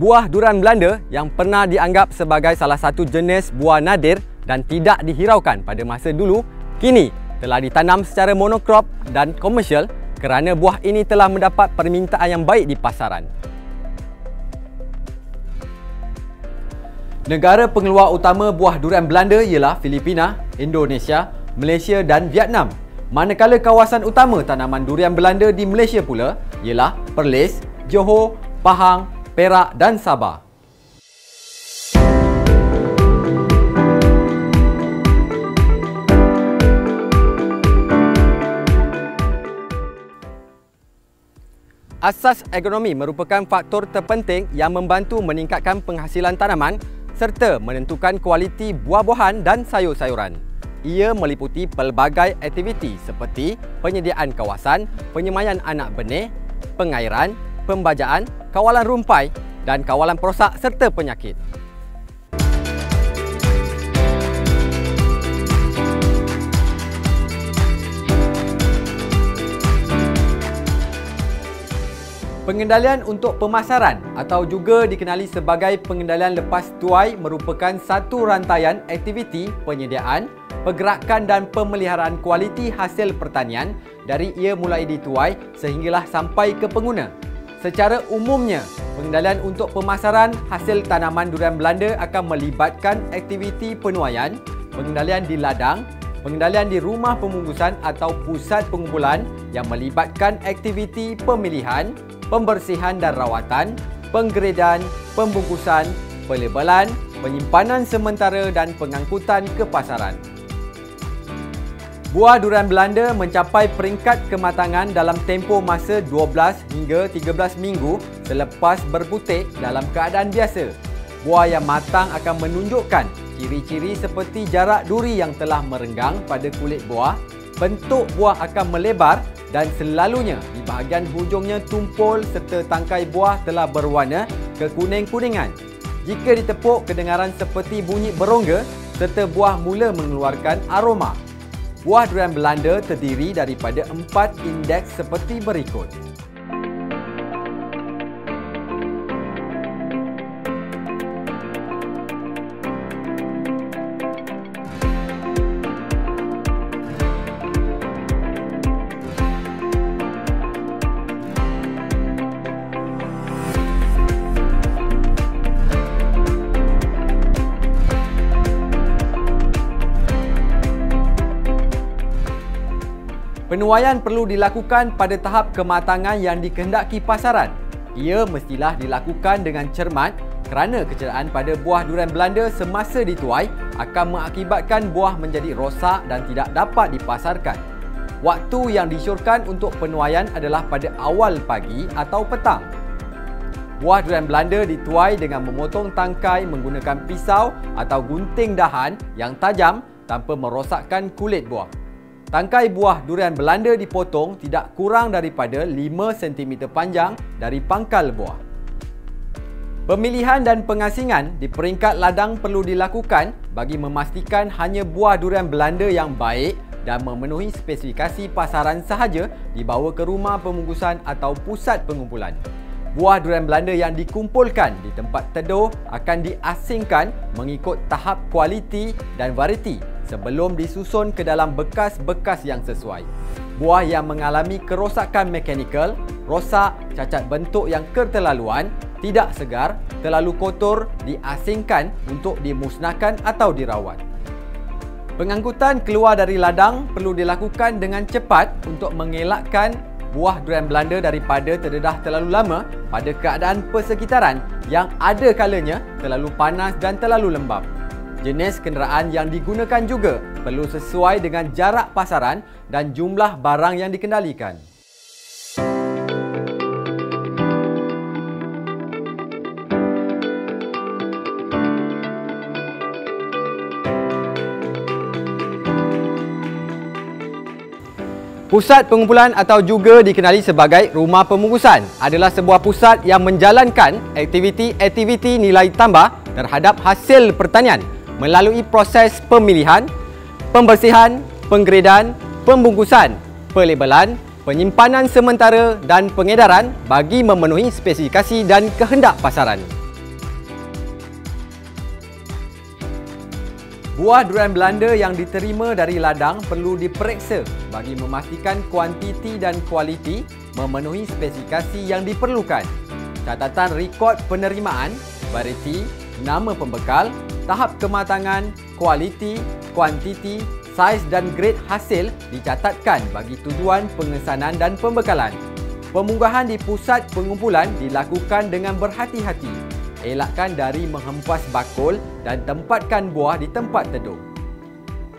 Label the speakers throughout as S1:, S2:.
S1: Buah durian Belanda yang pernah dianggap sebagai salah satu jenis buah nadir dan tidak dihiraukan pada masa dulu, kini telah ditanam secara monokrop dan komersial kerana buah ini telah mendapat permintaan yang baik di pasaran. Negara pengeluar utama buah durian Belanda ialah Filipina, Indonesia, Malaysia dan Vietnam. Manakala kawasan utama tanaman durian Belanda di Malaysia pula ialah Perlis, Johor, Pahang, Perak dan Sabah. Asas ekonomi merupakan faktor terpenting yang membantu meningkatkan penghasilan tanaman serta menentukan kualiti buah-buahan dan sayur-sayuran. Ia meliputi pelbagai aktiviti seperti penyediaan kawasan, penyemayan anak benih, pengairan, pembajaan, kawalan rumpai dan kawalan perosak serta penyakit. Pengendalian untuk pemasaran atau juga dikenali sebagai pengendalian lepas tuai merupakan satu rantaian aktiviti penyediaan, pergerakan dan pemeliharaan kualiti hasil pertanian dari ia mulai dituai sehinggalah sampai ke pengguna. Secara umumnya, pengendalian untuk pemasaran hasil tanaman durian Belanda akan melibatkan aktiviti penuaian, pengendalian di ladang, pengendalian di rumah pembungkusan atau pusat pengumpulan yang melibatkan aktiviti pemilihan, pembersihan dan rawatan, penggeredan, pembungkusan, pelebelan, penyimpanan sementara dan pengangkutan ke pasaran. Buah durian Belanda mencapai peringkat kematangan dalam tempoh masa 12 hingga 13 minggu selepas berputik dalam keadaan biasa. Buah yang matang akan menunjukkan ciri-ciri seperti jarak duri yang telah merenggang pada kulit buah, bentuk buah akan melebar dan selalunya di bahagian hujungnya tumpul serta tangkai buah telah berwarna kekuning-kuningan. Jika ditepuk kedengaran seperti bunyi berongga serta buah mula mengeluarkan aroma. Buah durian Belanda terdiri daripada empat indeks seperti berikut. Penuaian perlu dilakukan pada tahap kematangan yang dikehendaki pasaran. Ia mestilah dilakukan dengan cermat kerana kecederaan pada buah durian Belanda semasa dituai akan mengakibatkan buah menjadi rosak dan tidak dapat dipasarkan. Waktu yang disyorkan untuk penuaian adalah pada awal pagi atau petang. Buah durian Belanda dituai dengan memotong tangkai menggunakan pisau atau gunting dahan yang tajam tanpa merosakkan kulit buah. Tangkai buah durian Belanda dipotong tidak kurang daripada 5 cm panjang dari pangkal buah. Pemilihan dan pengasingan di peringkat ladang perlu dilakukan bagi memastikan hanya buah durian Belanda yang baik dan memenuhi spesifikasi pasaran sahaja dibawa ke rumah pembungkusan atau pusat pengumpulan. Buah durian Belanda yang dikumpulkan di tempat teduh akan diasingkan mengikut tahap kualiti dan variti sebelum disusun ke dalam bekas-bekas yang sesuai. Buah yang mengalami kerosakan mekanikal, rosak, cacat bentuk yang keterlaluan, tidak segar, terlalu kotor, diasingkan untuk dimusnahkan atau dirawat. Pengangkutan keluar dari ladang perlu dilakukan dengan cepat untuk mengelakkan buah durian Belanda daripada terdedah terlalu lama pada keadaan persekitaran yang ada kalanya terlalu panas dan terlalu lembap. Jenis kenderaan yang digunakan juga perlu sesuai dengan jarak pasaran dan jumlah barang yang dikendalikan. Pusat pengumpulan atau juga dikenali sebagai rumah pembungkusan adalah sebuah pusat yang menjalankan aktiviti-aktiviti nilai tambah terhadap hasil pertanian melalui proses pemilihan, pembersihan, penggeredan, pembungkusan, pelabelan, penyimpanan sementara dan pengedaran bagi memenuhi spesifikasi dan kehendak pasaran. Buah durian Belanda yang diterima dari ladang perlu diperiksa bagi memastikan kuantiti dan kualiti memenuhi spesifikasi yang diperlukan. Catatan rekod penerimaan, variti, nama pembekal, tahap kematangan, kualiti, kuantiti, saiz dan grade hasil dicatatkan bagi tujuan pengesanan dan pembekalan. Pemunggahan di pusat pengumpulan dilakukan dengan berhati-hati elakkan dari menghempas bakul dan tempatkan buah di tempat teduh.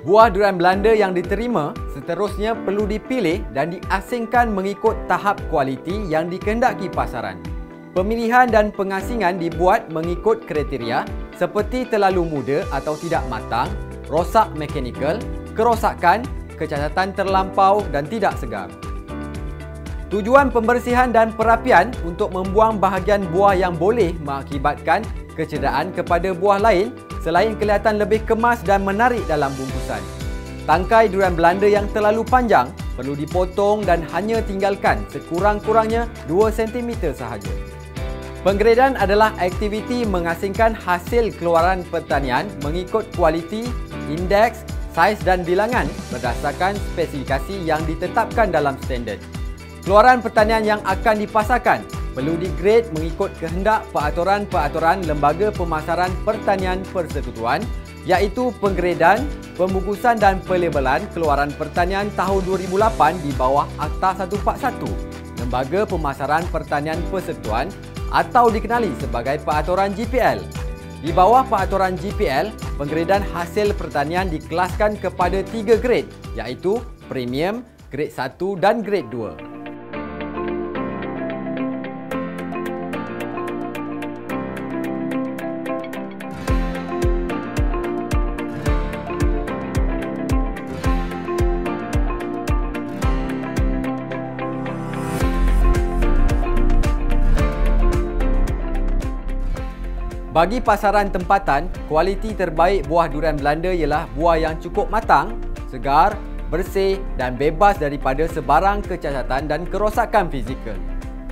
S1: Buah durian Belanda yang diterima seterusnya perlu dipilih dan diasingkan mengikut tahap kualiti yang dikehendaki pasaran. Pemilihan dan pengasingan dibuat mengikut kriteria seperti terlalu muda atau tidak matang, rosak mekanikal, kerosakan, kecacatan terlampau dan tidak segar. Tujuan pembersihan dan perapian untuk membuang bahagian buah yang boleh mengakibatkan kecederaan kepada buah lain selain kelihatan lebih kemas dan menarik dalam bungkusan. Tangkai durian Belanda yang terlalu panjang perlu dipotong dan hanya tinggalkan sekurang-kurangnya 2 cm sahaja. Penggradan adalah aktiviti mengasingkan hasil keluaran pertanian mengikut kualiti, indeks, saiz dan bilangan berdasarkan spesifikasi yang ditetapkan dalam standard. Keluaran pertanian yang akan dipasarkan perlu digrade mengikut kehendak peraturan-peraturan Lembaga Pemasaran Pertanian Persekutuan iaitu penggradan, pembungkusan dan pelabelan keluaran pertanian tahun 2008 di bawah Akta 141 Lembaga Pemasaran Pertanian Persekutuan atau dikenali sebagai Peraturan GPL. Di bawah Peraturan GPL, penggradan hasil pertanian dikelaskan kepada tiga grade iaitu Premium, Grade 1 dan Grade 2. Bagi pasaran tempatan, kualiti terbaik buah durian Belanda ialah buah yang cukup matang, segar, bersih dan bebas daripada sebarang kecacatan dan kerosakan fizikal.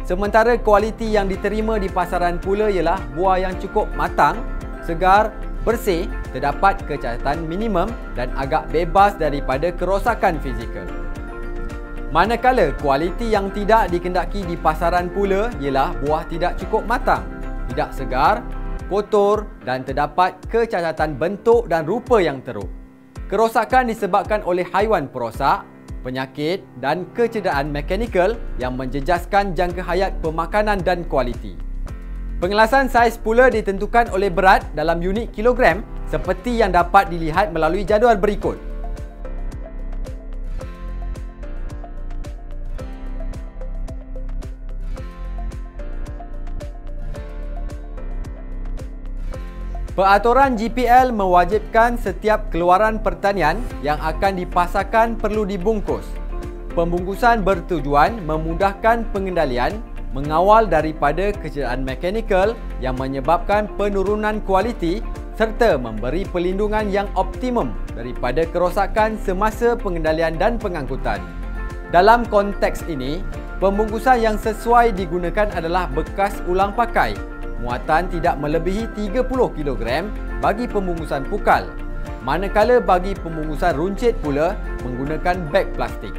S1: Sementara kualiti yang diterima di pasaran pula ialah buah yang cukup matang, segar, bersih, terdapat kecacatan minimum dan agak bebas daripada kerosakan fizikal. Manakala kualiti yang tidak dikendaki di pasaran pula ialah buah tidak cukup matang, tidak segar, kotor dan terdapat kecacatan bentuk dan rupa yang teruk. Kerosakan disebabkan oleh haiwan perosak, penyakit dan kecederaan mekanikal yang menjejaskan jangka hayat pemakanan dan kualiti. Pengelasan saiz pula ditentukan oleh berat dalam unit kilogram seperti yang dapat dilihat melalui jadual berikut. Peraturan GPL mewajibkan setiap keluaran pertanian yang akan dipasarkan perlu dibungkus. Pembungkusan bertujuan memudahkan pengendalian mengawal daripada kecederaan mekanikal yang menyebabkan penurunan kualiti serta memberi perlindungan yang optimum daripada kerosakan semasa pengendalian dan pengangkutan. Dalam konteks ini, pembungkusan yang sesuai digunakan adalah bekas ulang pakai muatan tidak melebihi 30 kg bagi pembungkusan pukal manakala bagi pembungkusan runcit pula menggunakan beg plastik.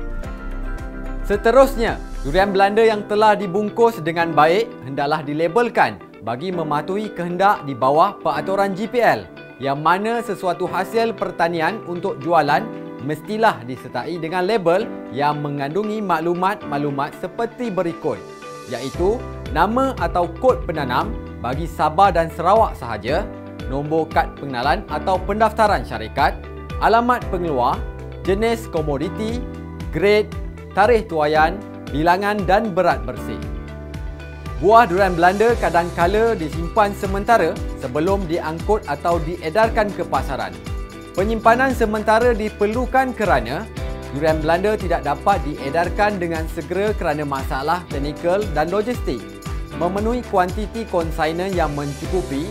S1: Seterusnya, durian Belanda yang telah dibungkus dengan baik hendaklah dilabelkan bagi mematuhi kehendak di bawah peraturan GPL yang mana sesuatu hasil pertanian untuk jualan mestilah disertai dengan label yang mengandungi maklumat-maklumat seperti berikut iaitu nama atau kod penanam bagi Sabah dan Sarawak sahaja, nombor kad pengenalan atau pendaftaran syarikat, alamat pengeluar, jenis komoditi, grade, tarikh tuayan, bilangan dan berat bersih. Buah durian Belanda kadang-kala disimpan sementara sebelum diangkut atau diedarkan ke pasaran. Penyimpanan sementara diperlukan kerana durian Belanda tidak dapat diedarkan dengan segera kerana masalah teknikal dan logistik memenuhi kuantiti konsainer yang mencukupi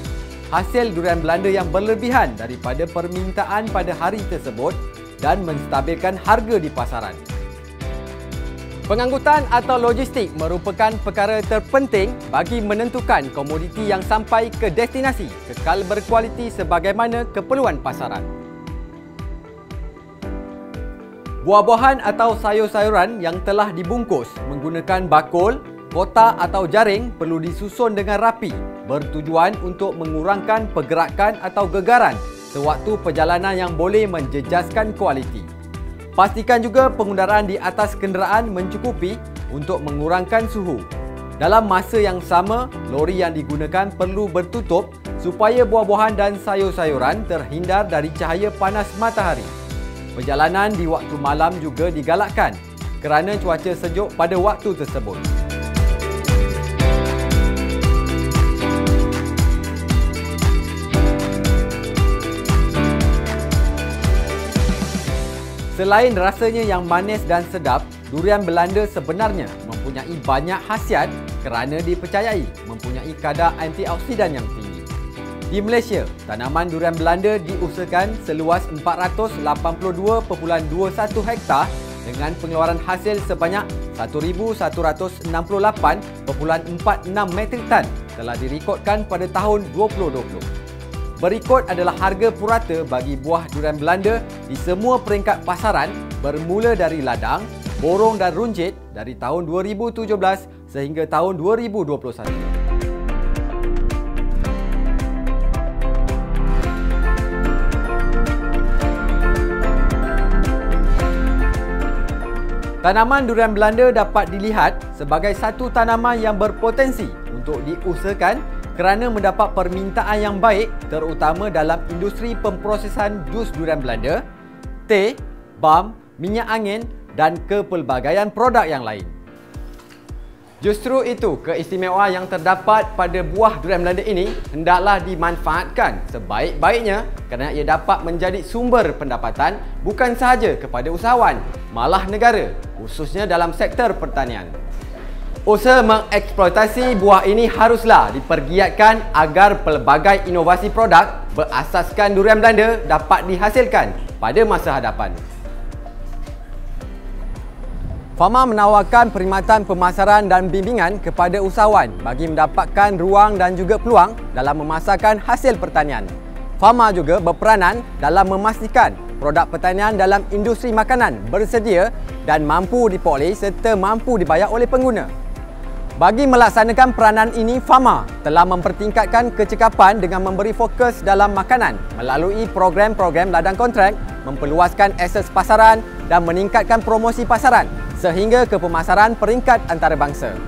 S1: hasil durian Belanda yang berlebihan daripada permintaan pada hari tersebut dan menstabilkan harga di pasaran. Pengangkutan atau logistik merupakan perkara terpenting bagi menentukan komoditi yang sampai ke destinasi kekal berkualiti sebagaimana keperluan pasaran. Buah-buahan atau sayur-sayuran yang telah dibungkus menggunakan bakul, kotak atau jaring perlu disusun dengan rapi bertujuan untuk mengurangkan pergerakan atau gegaran sewaktu perjalanan yang boleh menjejaskan kualiti. Pastikan juga pengundaraan di atas kenderaan mencukupi untuk mengurangkan suhu. Dalam masa yang sama, lori yang digunakan perlu bertutup supaya buah-buahan dan sayur-sayuran terhindar dari cahaya panas matahari. Perjalanan di waktu malam juga digalakkan kerana cuaca sejuk pada waktu tersebut. Selain rasanya yang manis dan sedap, durian Belanda sebenarnya mempunyai banyak khasiat kerana dipercayai mempunyai kadar antioksidan yang tinggi. Di Malaysia, tanaman durian Belanda diusahakan seluas 482.21 hektar dengan pengeluaran hasil sebanyak 1,168.46 metrik tan telah direkodkan pada tahun 2020. Berikut adalah harga purata bagi buah durian Belanda di semua peringkat pasaran bermula dari ladang, borong dan runcit dari tahun 2017 sehingga tahun 2021. Tanaman durian Belanda dapat dilihat sebagai satu tanaman yang berpotensi untuk diusahakan kerana mendapat permintaan yang baik terutama dalam industri pemprosesan jus durian Belanda, teh, bam, minyak angin dan kepelbagaian produk yang lain. Justru itu keistimewaan yang terdapat pada buah durian Belanda ini hendaklah dimanfaatkan sebaik-baiknya kerana ia dapat menjadi sumber pendapatan bukan sahaja kepada usahawan, malah negara khususnya dalam sektor pertanian. Usaha mengeksploitasi buah ini haruslah dipergiatkan agar pelbagai inovasi produk berasaskan durian Belanda dapat dihasilkan pada masa hadapan. Fama menawarkan perkhidmatan pemasaran dan bimbingan kepada usahawan bagi mendapatkan ruang dan juga peluang dalam memasarkan hasil pertanian. Fama juga berperanan dalam memastikan produk pertanian dalam industri makanan bersedia dan mampu diperoleh serta mampu dibayar oleh pengguna. Bagi melaksanakan peranan ini, Fama telah mempertingkatkan kecekapan dengan memberi fokus dalam makanan melalui program-program ladang kontrak, memperluaskan akses pasaran dan meningkatkan promosi pasaran sehingga ke pemasaran peringkat antarabangsa.